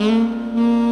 Música hum, hum.